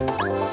you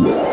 Yeah.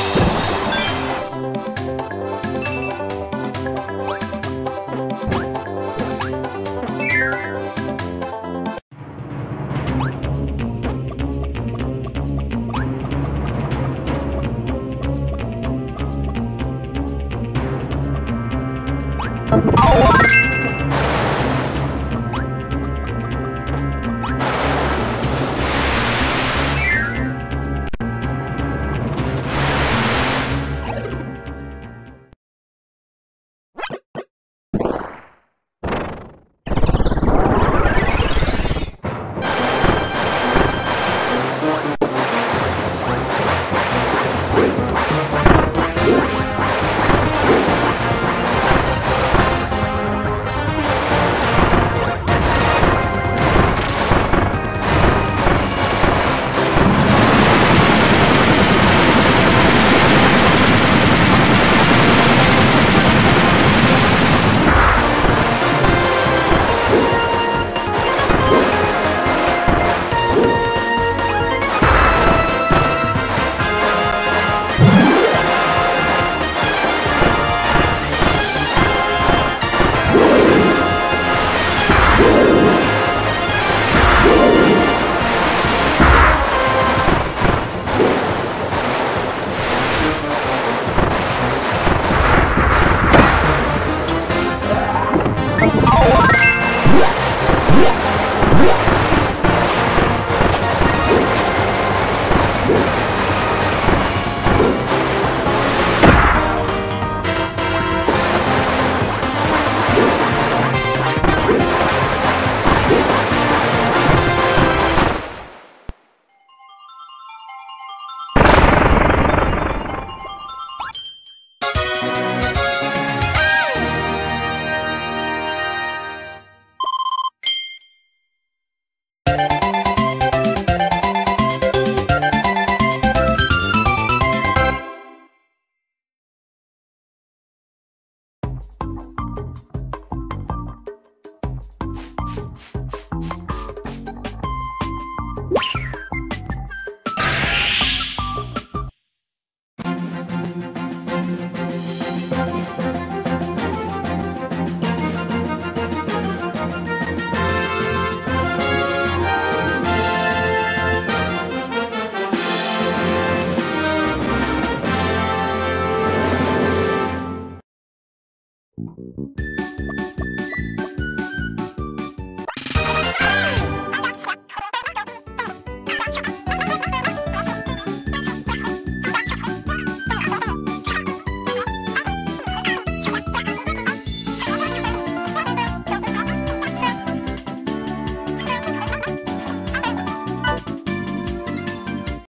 you